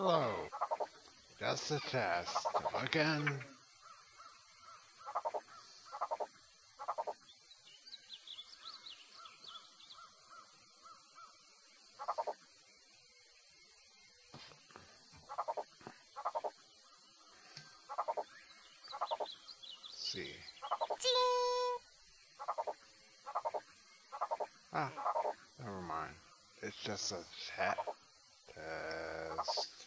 Hello. Just a test. Again. see. Ah, never mind. It's just a test.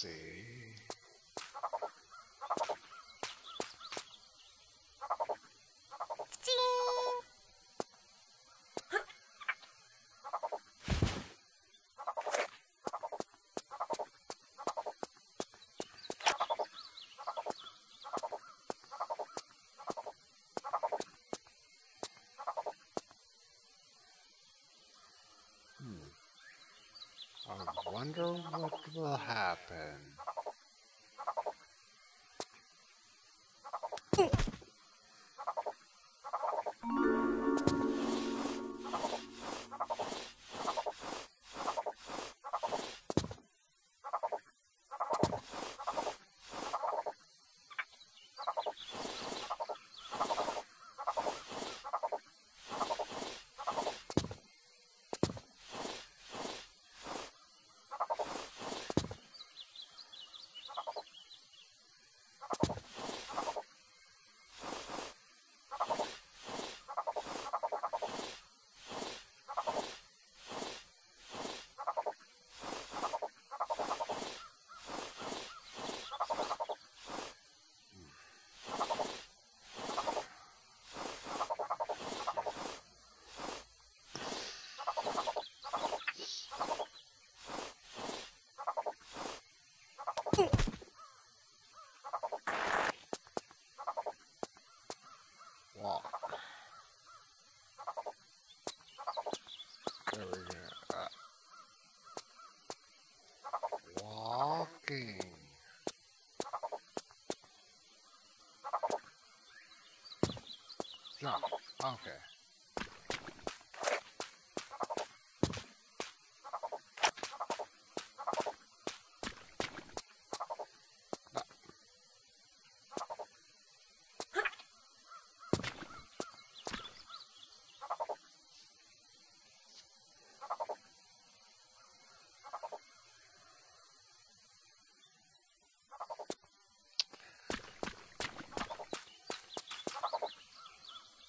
See. I wonder what will happen. Walk. There we go. Uh, walking. Jump. Okay.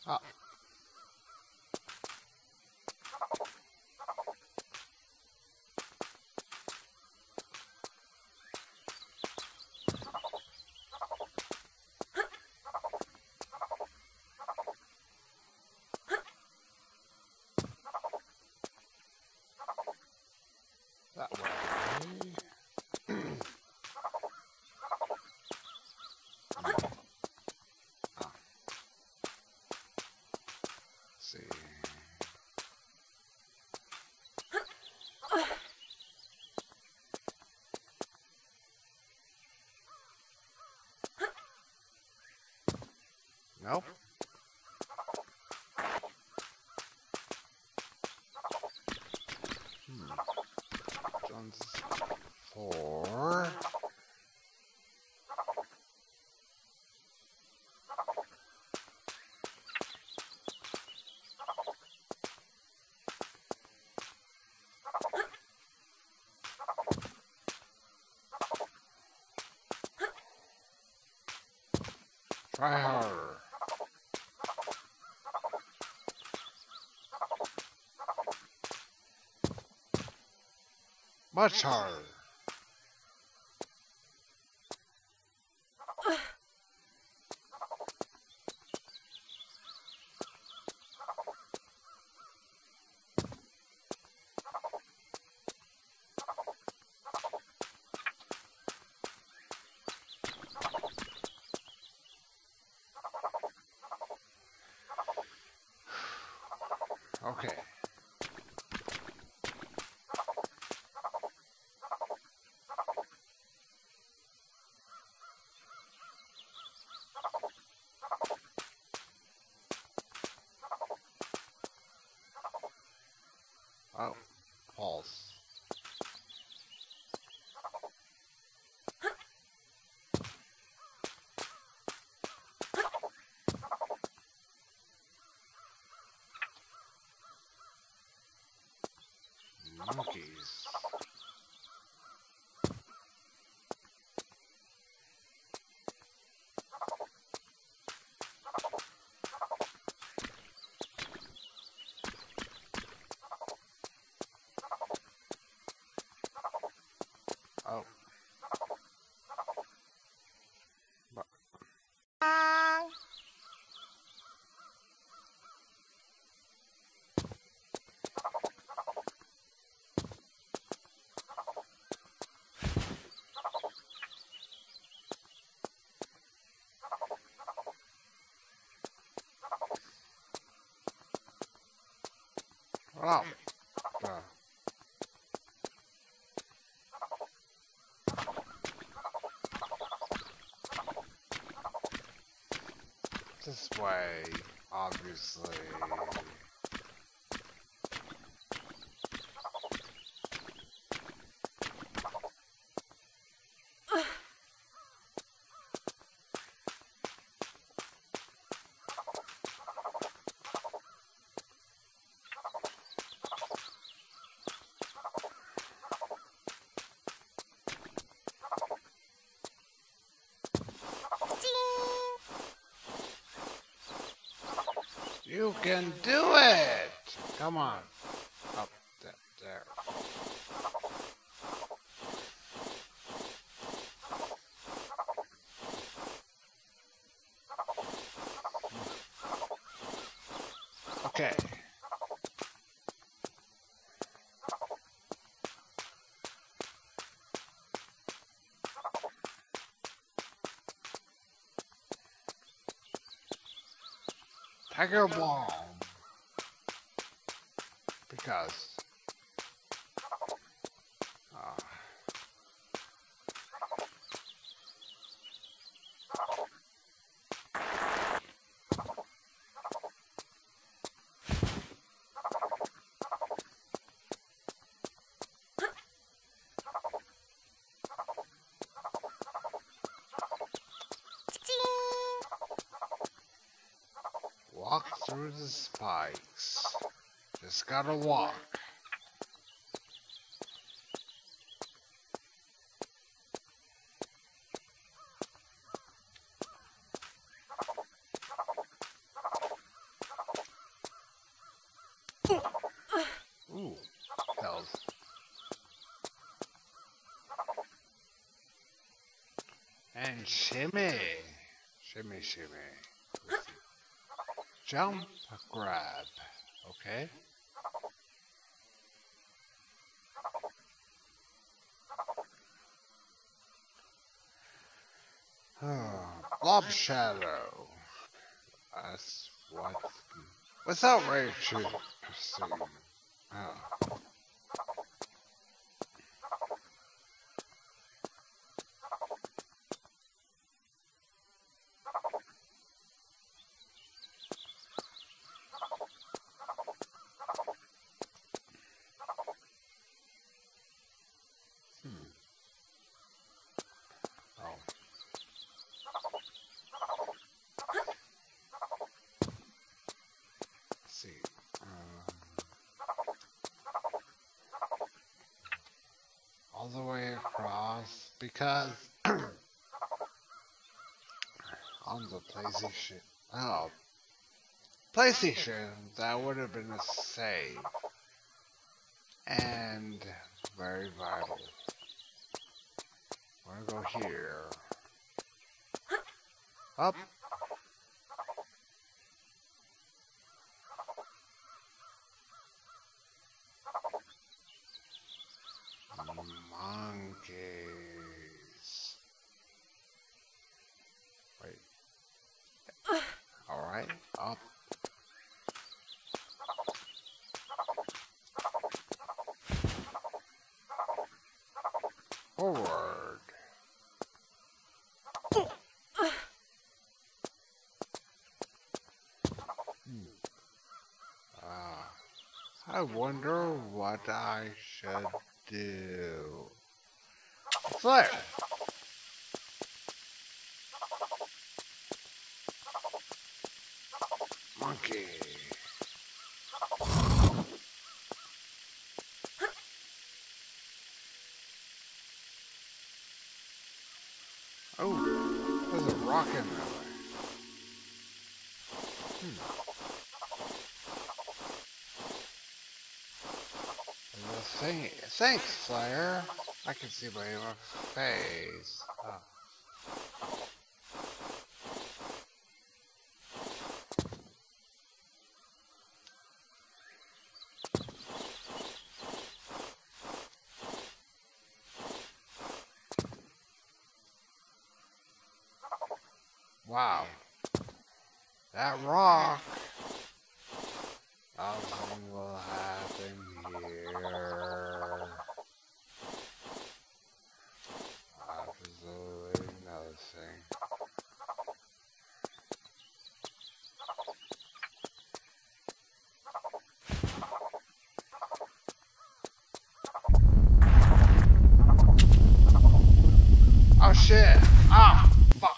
Ah. That way. Ah. see. Nope. Hmm. John's four. Try harder. Okay. monkeys. Oh. Uh. This way, obviously. You can do it! Come on. Up there. there. Okay. Tiger Bomb. Because. Uh, walk through the spikes. Just gotta walk. Ooh, hells. And shimmy. Shimmy, shimmy. Jump, grab. Okay. Ah, Blob shadow. That's what. Without rage to pursue. Oh. Hmm. Oh. Let's see. Um, all the way across because on the PlayStation. Oh, PlayStation. That would have been a save and very vital. I'm gonna go here. Up. Monkeys. Wait. Alright, up. Forward. Hmm. Ah, I wonder what I should do. Flare. Monkey. Thing. Thanks, Flare. I can see by your face. Oh. Wow. That rock. Nothing will happen shit. Ah, fuck.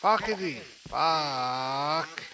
Fuckity fuck.